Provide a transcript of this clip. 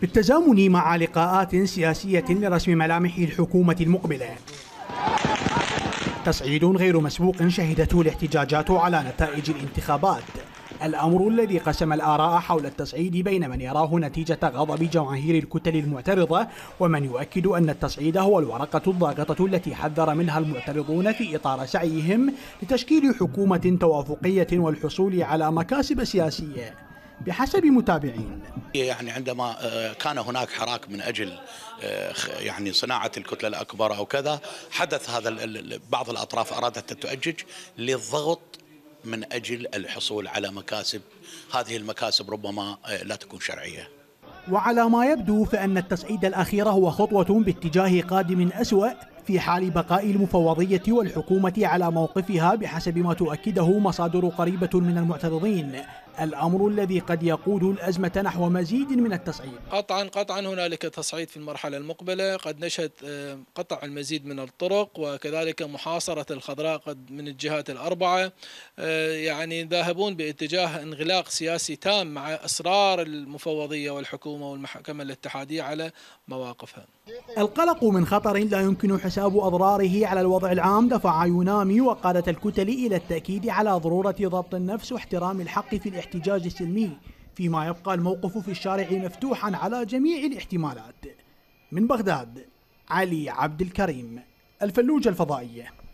بالتزامن مع لقاءات سياسية لرسم ملامح الحكومة المقبلة. تصعيد غير مسبوق شهدته الاحتجاجات على نتائج الانتخابات. الأمر الذي قسم الآراء حول التصعيد بين من يراه نتيجة غضب جماهير الكتل المعترضة ومن يؤكد أن التصعيد هو الورقة الضاغطة التي حذر منها المعترضون في إطار سعيهم لتشكيل حكومة توافقية والحصول على مكاسب سياسية. بحسب متابعين. يعني عندما آه، كان هناك حراك من أجل آه، يعني صناعة الكتلة الأكبر أو كذا حدث هذا بعض الأطراف أرادت أن تؤجج للضغط من أجل الحصول على مكاسب. هذه المكاسب ربما آه، لا تكون شرعية. وعلى ما يبدو فإن التصعيد الأخير هو خطوة باتجاه قادم أسوأ في حال بقاء المفوضية والحكومة على موقفها بحسب ما تؤكده مصادر قريبة من المعترضين. الأمر الذي قد يقود الأزمة نحو مزيد من التصعيد. قطعا قطعا هنالك تصعيد في المرحلة المقبلة. قد نشهد آه، قطع المزيد من الطرق وكذلك محاصرة الخضراء قد من الجهات الأربعة. آه، يعني ذاهبون باتجاه انغلاق سياسي تام مع إصرار المفوضية والحكومة والمحكمة الاتحادية على مواقفها. القلق من خطر لا يمكن حساب أضراره على الوضع العام دفع يونامي وقادة الكتل إلى التأكيد على ضرورة ضبط النفس واحترام الحق في الاحتجاج السلمي فيما يبقى الموقف في الشارع مفتوحا على جميع الاحتمالات. من بغداد علي عبد الكريم الفلوجة الفضائية.